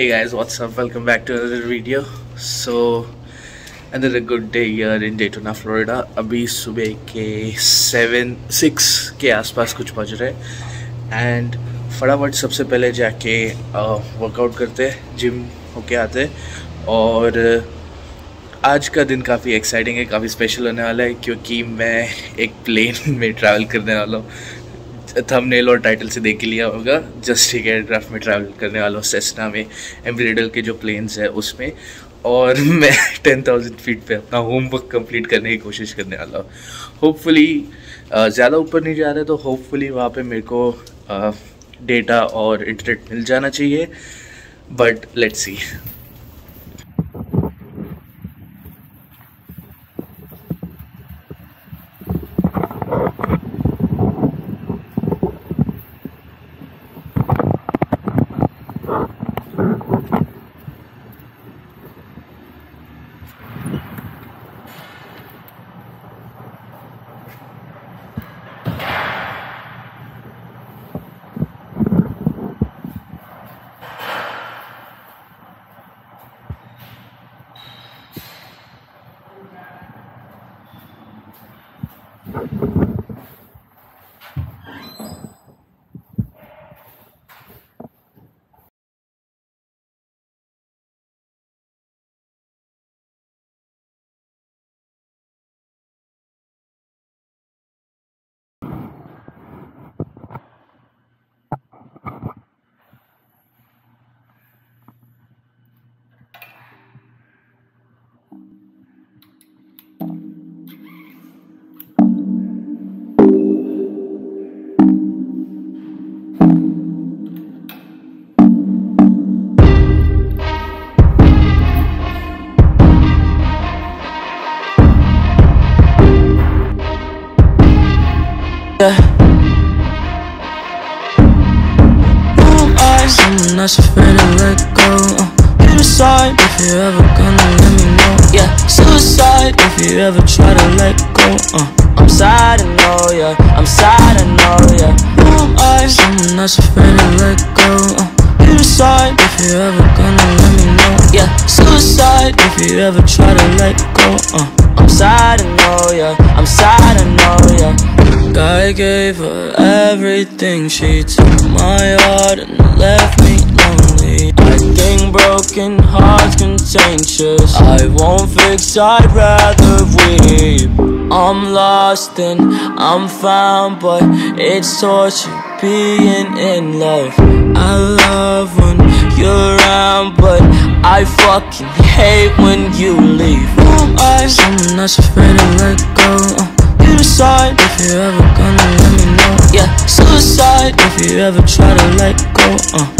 Hey guys, what's up? Welcome back to another video. So, another good day here in Daytona, Florida. अभी सुबह के seven six के आसपास कुछ बज रहे एंड फटाफट सबसे पहले जाके वर्कआउट करते जिम होके आते और आज का दिन काफ़ी एक्साइटिंग है काफ़ी स्पेशल होने वाला है क्योंकि मैं एक प्लेन में ट्रैवल करने वाला हूँ थंबनेल और टाइटल से देख लिया होगा। जस्ट ठीक एयरक्राफ्ट में ट्रैवल करने वाला हूँ सेस्ना में एम्ब्रेडल के जो प्लेन्स है उसमें। और मैं टेन थाउज़ेंड फीट पे अपना होमवर्क कंप्लीट करने की कोशिश करने वाला हूँ। होपफुली ज़्यादा ऊपर नहीं जा रहे तो होपफुली वहाँ पे मेरे को डेटा और इंटरनेट मिल जाना चाहिए। But let's see if you ever try to let go. Uh, I'm sad, I know, yeah. I'm sad, I know, yeah. Am I? Someone that's afraid to let go. Uh, you decide if you're ever gonna let me know. Yeah, suicide if you ever try to let go. Uh, I'm sad, I know, yeah. I'm sad, I know, yeah. I gave her everything. She took my heart and left me. I think broken hearts contagious. I won't fix, I'd rather weep. I'm lost and I'm found, but it's torture being in love. I love when you're around, but I fucking hate when you leave. Am I? Someone afraid to let go. Uh, you decide if you're ever gonna let me know. Yeah, suicide if you ever try to let go. Uh,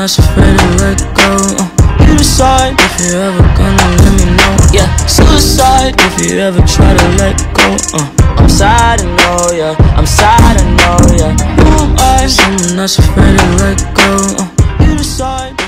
Someone that's afraid to let go. Uh, you decide if you're ever gonna let me know. Yeah, suicide if you ever try to let go. Uh, I'm sad, I know, yeah. I'm sad, I know, yeah. Who am I? Someone that's afraid to let go. Uh, you decide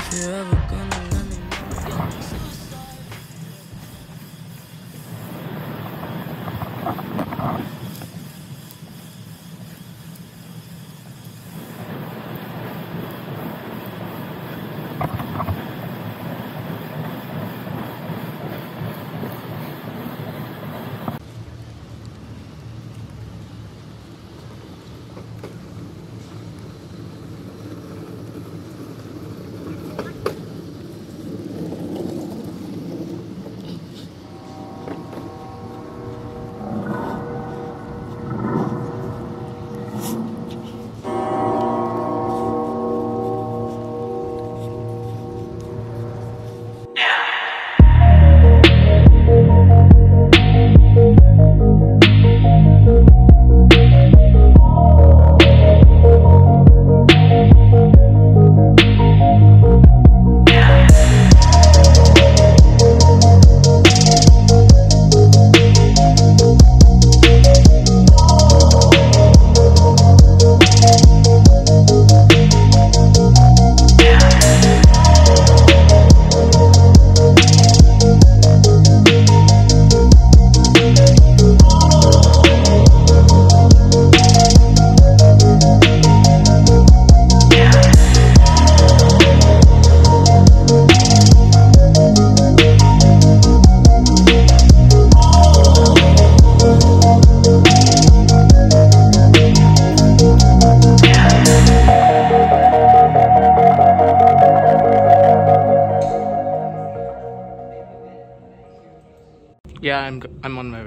I'm I'm on my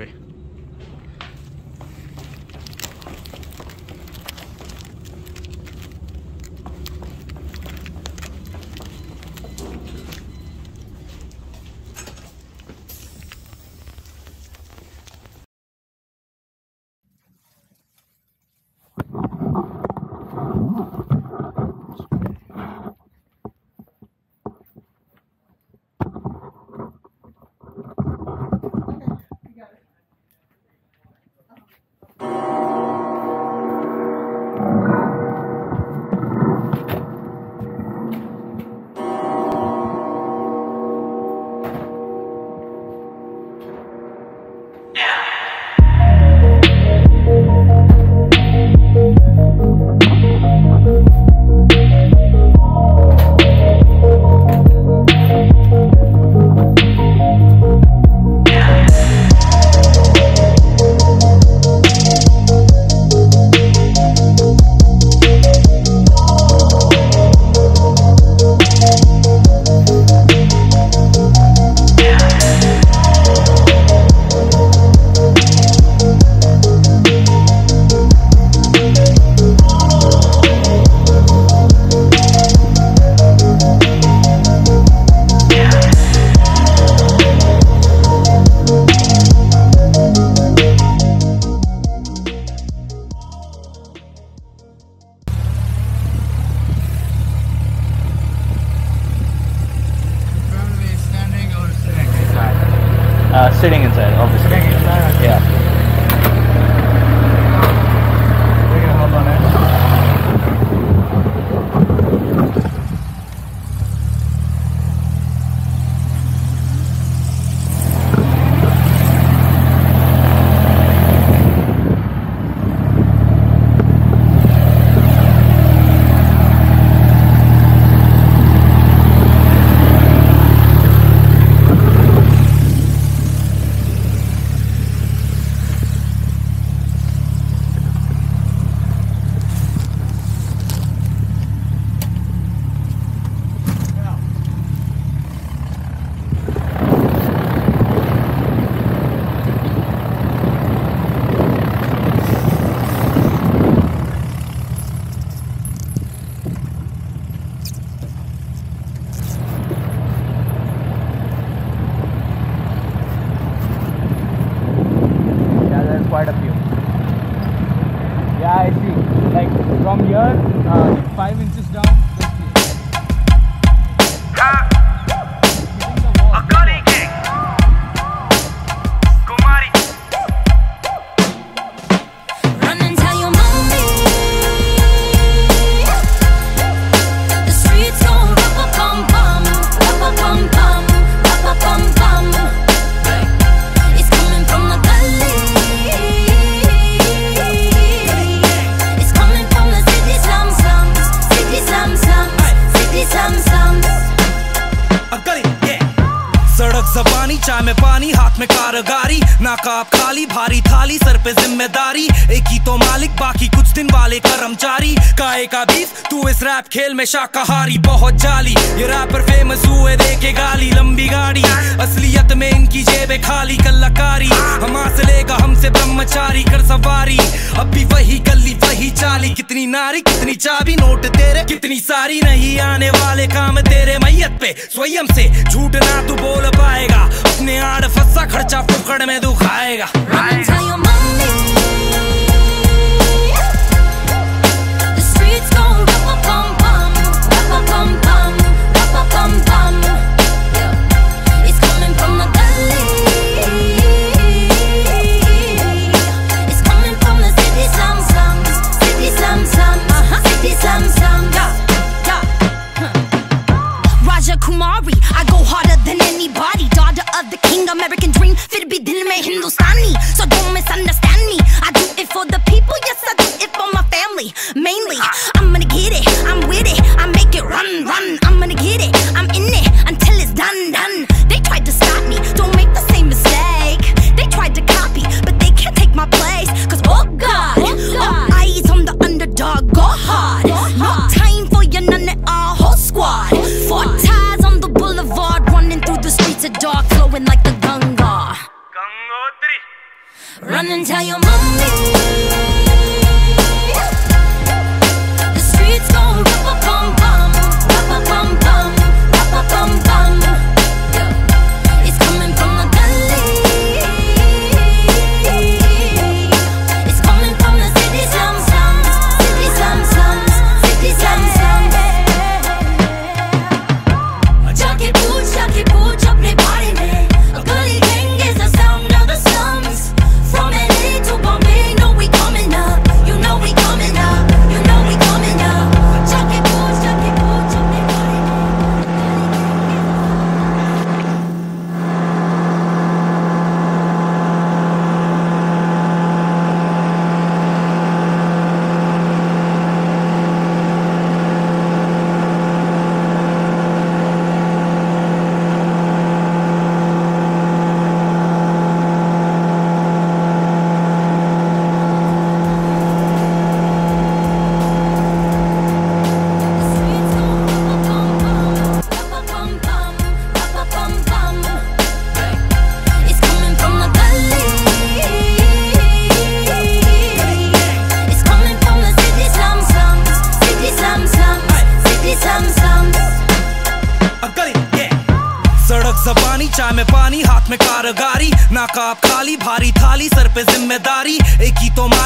cop. खाली भारी, थाली sir पे ज़िम्मेदारी। एक ही तो मालिक, बाकी कुछ दिन वाले कर्मचारी। काए का बीफ तू इस रैप खेल में शाकाहारी, बहुत जाली। ये रैपर फ़ेमस हुए, देखे गाली, लंबी गाड़ी। असलियत में इनकी जेबें खाली, कल्लाकारी। हम से लेगा, हमसे ब्रह्मचारी, कर सवारी। अब भी वही गली, वही चाली। कितनी नारी, कितनी चाबी, नोट तेरे, कितनी सारी। नहीं आने वाले काम तेरे मैयत पे। स्वयं से झूठ ना तू बोल पाएगा। अपने आड़ फंसा, खर्चा फुकड़ में दुखाएगा। I'ma tell your mommy. Run and tell your mommy.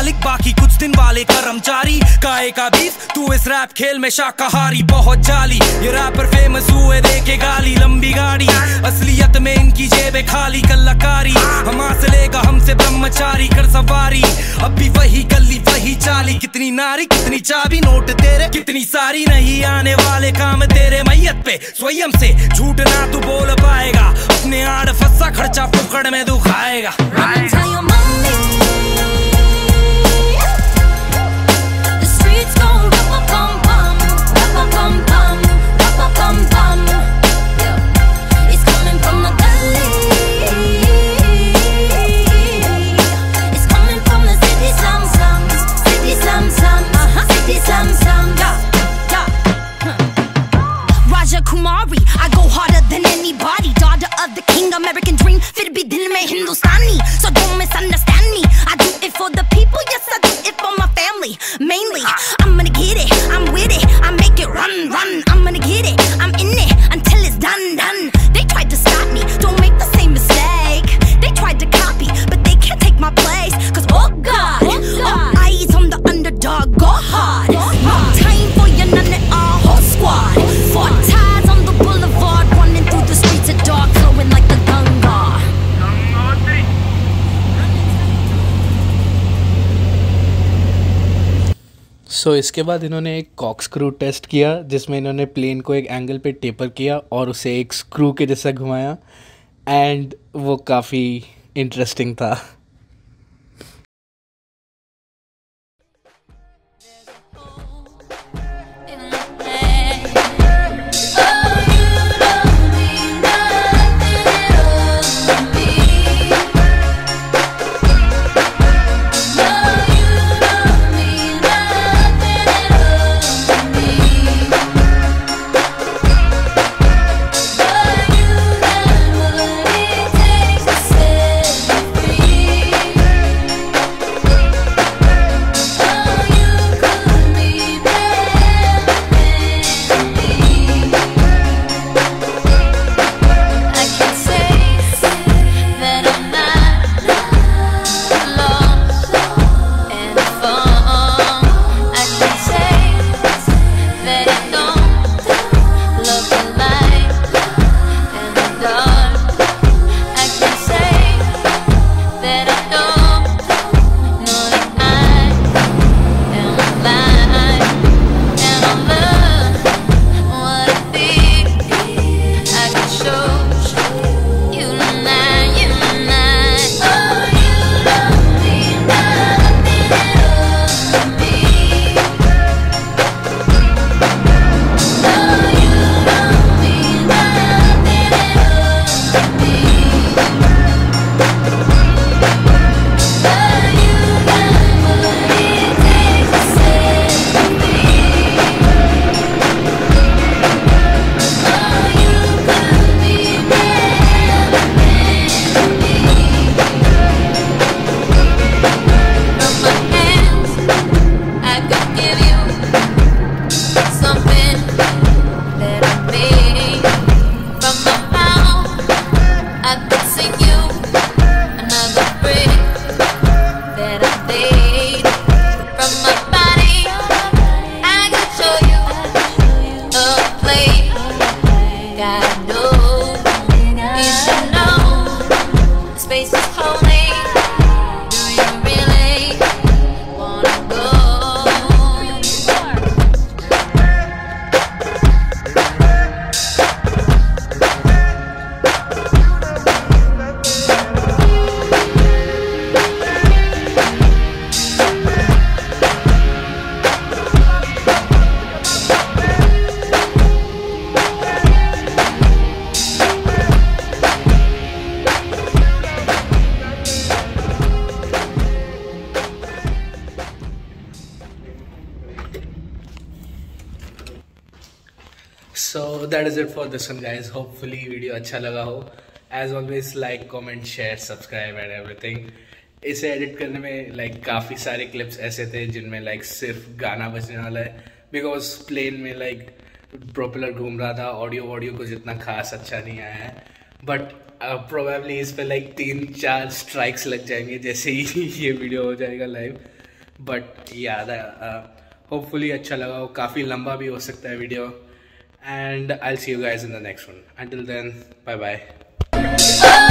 मालिक, बाकी कुछ दिन वाले कर्मचारी। काए का बीफ? तू इस रैप खेल में शाकाहारी, बहुत जाली। ये रैपर फ़ेमस हुए, देखे गाली, लंबी गाड़ी। असलियत में इनकी जेबें खाली, कल्लाकारी। हम लेगा, हमसे ब्रह्मचारी, कर सवारी। अब भी वही गली, वही चाली। कितनी नारी, कितनी चाबी, नोट तेरे, कितनी सारी। नहीं आने वाले काम तेरे मैयत पे। स्वयं से झूठ ना तू बोल पाएगा। अपने आड़ फंसा, खर्चा फुकड़ में दुखाएगा। Right. सो so, इसके बाद इन्होंने एक कॉक स्क्रू टेस्ट किया जिसमें इन्होंने प्लेन को एक एंगल पे टेपर किया और उसे एक स्क्रू के जैसा घुमाया एंड वो काफ़ी इंटरेस्टिंग था। For this one guys hopefully video अच्छा लगा हो. As always like comment share subscribe and everything इसे एडिट करने में लाइक like, काफ़ी सारे क्लिप्स ऐसे थे जिनमें लाइक like, सिर्फ़ गाना बजने वाला है. बिकॉज़ प्लेन में लाइक like, प्रोपेलर घूम रहा था. ऑडियो वॉडियो कुछ इतना खास अच्छा नहीं आया है. बट प्रोबेबली uh, इस पर लाइक तीन चार स्ट्राइक्स लग जाएँगे जैसे ही ये वीडियो हो जाएगा लाइव बट याद है होपफुली अच्छा लगा हो. काफ़ी लंबा भी हो सकता है video and I'll see you guys in the next one. Until then, bye bye.